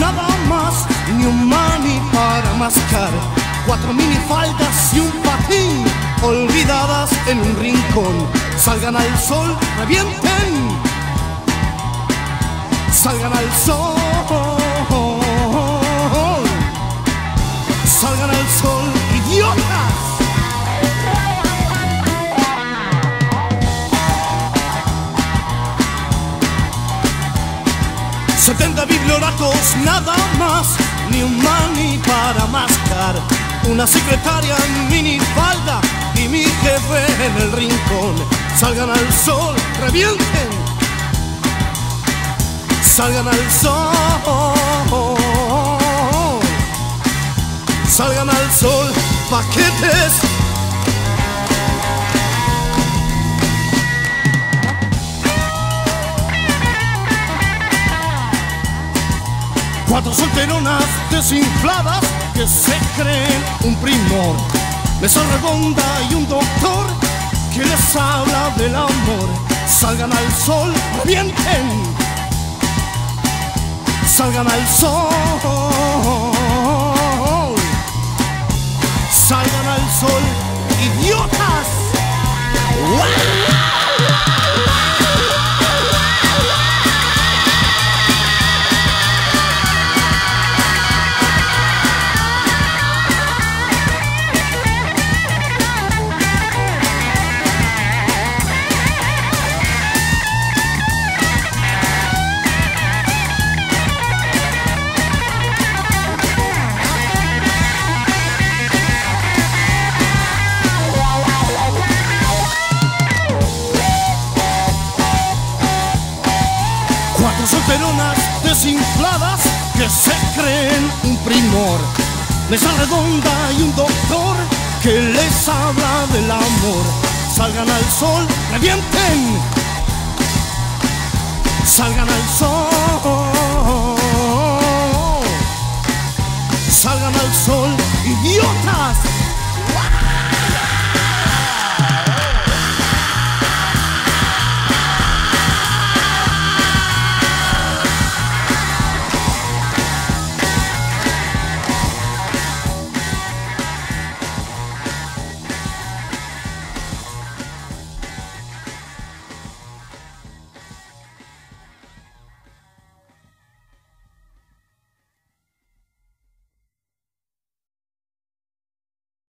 nada más, ni un mani para mascar. Cuatro minifaldas y un patín, olvidadas en un rincón. Salgan al sol, revienten. Salgan al sol. 70 biblioracos nada más, ni un mani para mascar. Una secretaria en minifalda y mi jefe en el rincón. Salgan al sol, revienten. Salgan al sol. Salgan al sol, paquetes Cuatro solteronas desinfladas que se creen un primor. Mesa redonda y un doctor que les habla del amor. Salgan al sol, revienten. Salgan al sol. Desinfladas que se creen un primor. Mesa redonda y un doctor que les habla del amor. Salgan al sol, revienten. Salgan al sol. Salgan al sol, idiotas.